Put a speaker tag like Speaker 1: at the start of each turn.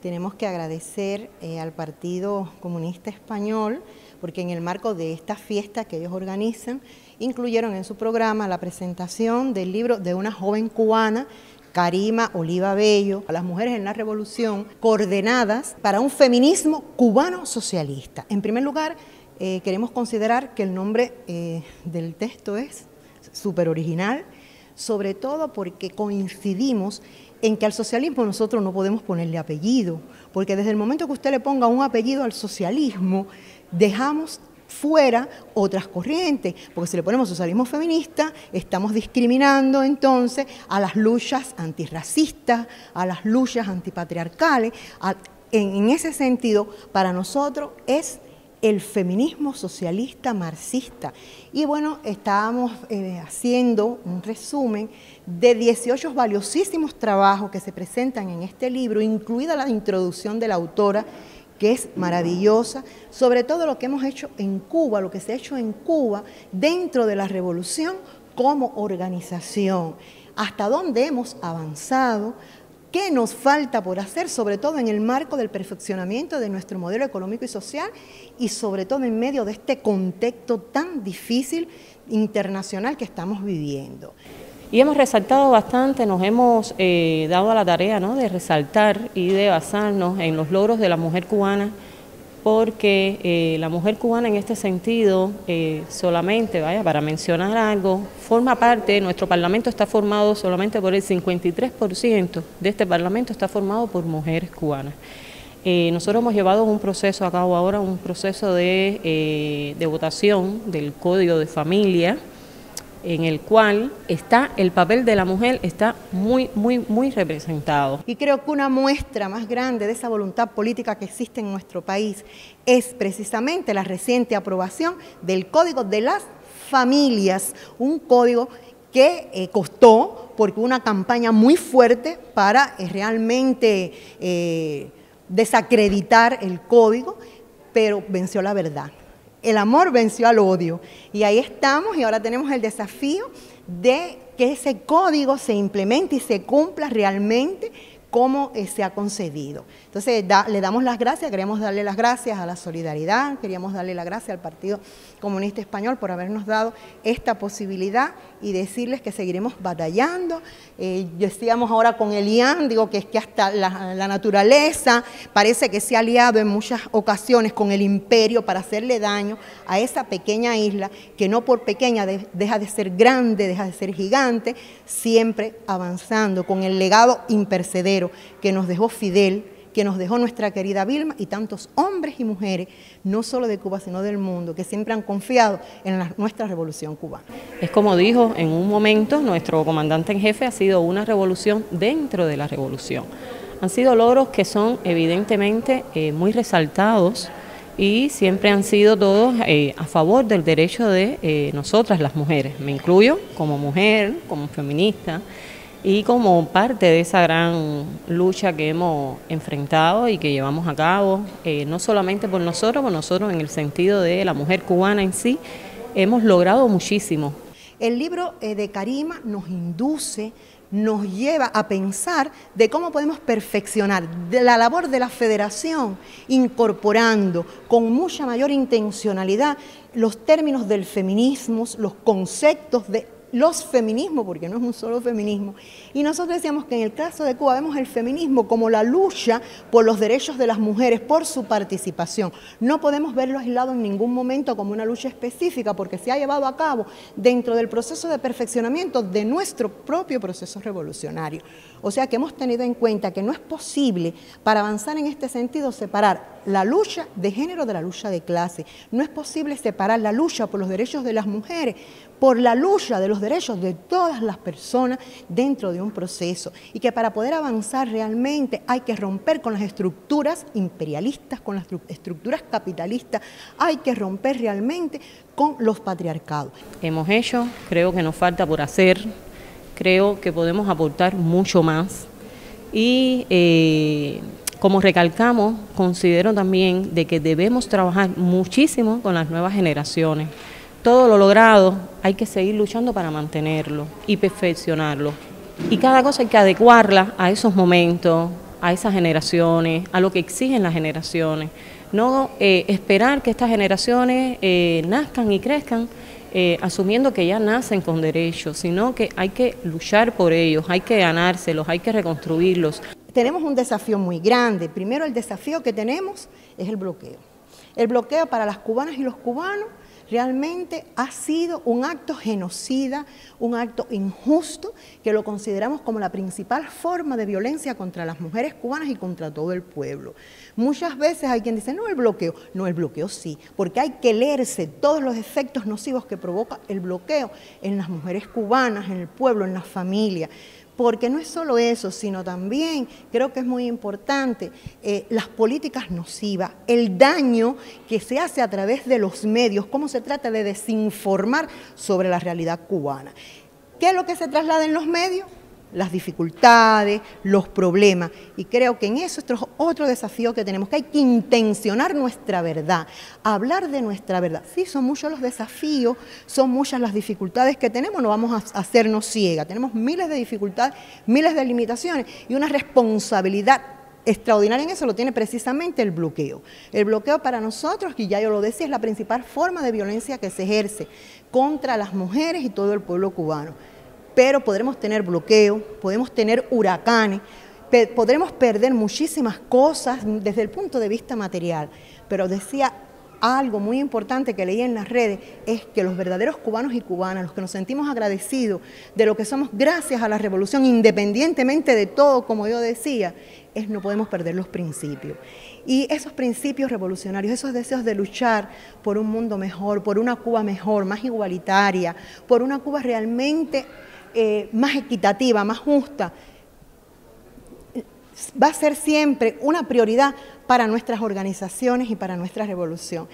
Speaker 1: tenemos que agradecer eh, al Partido Comunista Español porque en el marco de esta fiesta que ellos organizan, incluyeron en su programa la presentación del libro de una joven cubana Karima Oliva Bello, a las mujeres en la revolución, coordenadas para un feminismo cubano socialista. En primer lugar, eh, queremos considerar que el nombre eh, del texto es súper original, sobre todo porque coincidimos en que al socialismo nosotros no podemos ponerle apellido, porque desde el momento que usted le ponga un apellido al socialismo, dejamos fuera otras corrientes, porque si le ponemos socialismo feminista, estamos discriminando entonces a las luchas antirracistas, a las luchas antipatriarcales. en, ese sentido, para nosotros es el feminismo socialista marxista. Y bueno, estábamos eh, haciendo un resumen de 18 valiosísimos trabajos que se presentan en este libro, incluida la introducción de la autora que es maravillosa, sobre todo lo que hemos hecho en Cuba, lo que se ha hecho en Cuba dentro de la revolución como organización, hasta dónde hemos avanzado, qué nos falta por hacer, sobre todo en el marco del perfeccionamiento de nuestro modelo económico y social y sobre todo en medio de este contexto tan difícil internacional que estamos viviendo.
Speaker 2: Y hemos resaltado bastante, nos hemos eh, dado a la tarea de resaltar y de basarnos en los logros de la mujer cubana, porque eh, la mujer cubana en este sentido, eh, solamente, vaya, para mencionar algo, forma parte, nuestro parlamento está formado solamente por el 53% de este parlamento está formado por mujeres cubanas. nosotros hemos llevado un proceso a cabo ahora, un proceso de, de votación del Código de Familia, en el cual está el papel de la mujer está muy, muy, muy representado.
Speaker 1: Y creo que una muestra más grande de esa voluntad política que existe en nuestro país es precisamente la reciente aprobación del Código de las Familias, un código que eh, costó, porque una campaña muy fuerte para eh, realmente eh, desacreditar el código, pero venció la verdad. El amor venció al odio. Y ahí estamos y ahora tenemos el desafío de que ese código se implemente y se cumpla realmente como eh, se ha concedido. Entonces, le damos las gracias, queríamos darle las gracias a la solidaridad, queríamos darle las gracias al Partido Comunista Español por habernos dado esta posibilidad y decirles que seguiremos batallando. Eh, decíamos ahora con Elian, digo que es que hasta la, naturaleza parece que se ha aliado en muchas ocasiones con el imperio para hacerle daño a esa pequeña isla que no por pequeña deja de ser grande, deja de ser gigante, siempre avanzando con el legado impercedero que nos dejó Fidel que nos dejó nuestra querida Vilma y tantos hombres y mujeres, no solo de Cuba, sino del mundo, que siempre han confiado en nuestra revolución cubana.
Speaker 2: Es como dijo en un momento nuestro comandante en jefe, ha sido una revolución dentro de la revolución. Han sido logros que son evidentemente eh, muy resaltados y siempre han sido todos eh, a favor del derecho de eh, nosotras las mujeres. Me incluyo como mujer, como feminista y como parte de esa gran lucha que hemos enfrentado y que llevamos a cabo, eh, no solamente por nosotros, por nosotros en el sentido de la mujer cubana en sí, hemos logrado muchísimo.
Speaker 1: El libro eh, de Karima nos induce, nos lleva a pensar de cómo podemos perfeccionar la labor de la federación, incorporando con mucha mayor intencionalidad los términos del feminismo, los conceptos de los feminismos, porque no es un solo feminismo. Y nosotros decíamos que en el caso de Cuba vemos el feminismo como la lucha por los derechos de las mujeres, por su participación. No podemos verlo aislado en ningún momento como una lucha específica, porque se ha llevado a cabo dentro del proceso de perfeccionamiento de nuestro propio proceso revolucionario. O sea que hemos tenido en cuenta que no es posible para avanzar en este sentido separar la lucha de género de la lucha de clase. No es posible separar la lucha por los derechos de las mujeres por la lucha de los derechos de todas las personas dentro de un proceso y que para poder avanzar realmente hay que romper con las estructuras imperialistas, con las estructuras capitalistas, hay que romper realmente con los patriarcados.
Speaker 2: Hemos hecho, creo que nos falta por hacer, creo que podemos aportar mucho más y eh, como recalcamos, considero también de que debemos trabajar muchísimo con las nuevas generaciones todo lo logrado hay que seguir luchando para mantenerlo y perfeccionarlo. Y cada cosa hay que adecuarla a esos momentos, a esas generaciones, a lo que exigen las generaciones. No eh, esperar que estas generaciones eh, nazcan y crezcan eh, asumiendo que ya nacen con derechos, sino que hay que luchar por ellos, hay que ganárselos, hay que reconstruirlos.
Speaker 1: Tenemos un desafío muy grande. Primero el desafío que tenemos es el bloqueo. El bloqueo para las cubanas y los cubanos realmente ha sido un acto genocida, un acto injusto, que lo consideramos como la principal forma de violencia contra las mujeres cubanas y contra todo el pueblo. Muchas veces hay quien dice, no el bloqueo, no el bloqueo sí, porque hay que leerse todos los efectos nocivos que provoca el bloqueo en las mujeres cubanas, en el pueblo, en las familias porque no es solo eso, sino también creo que es muy importante eh, las políticas nocivas, el daño que se hace a través de los medios, cómo se trata de desinformar sobre la realidad cubana. ¿Qué es lo que se traslada en los medios? Las dificultades, los problemas. Y creo que en eso es otro desafío que tenemos, que hay que intencionar nuestra verdad, hablar de nuestra verdad. Sí, son muchos los desafíos, son muchas las dificultades que tenemos, no vamos a hacernos ciega. Tenemos miles de dificultades, miles de limitaciones y una responsabilidad extraordinaria en eso lo tiene precisamente el bloqueo. El bloqueo para nosotros, y ya yo lo decía, es la principal forma de violencia que se ejerce contra las mujeres y todo el pueblo cubano pero podremos tener bloqueo, podemos tener huracanes, podremos perder muchísimas cosas desde el punto de vista material. Pero decía algo muy importante que leí en las redes, es que los verdaderos cubanos y cubanas, los que nos sentimos agradecidos de lo que somos gracias a la revolución, independientemente de todo, como yo decía, es no podemos perder los principios. Y esos principios revolucionarios, esos deseos de luchar por un mundo mejor, por una Cuba mejor, más igualitaria, por una Cuba realmente eh, más equitativa, más justa, va a ser siempre una prioridad para nuestras organizaciones y para nuestra revolución.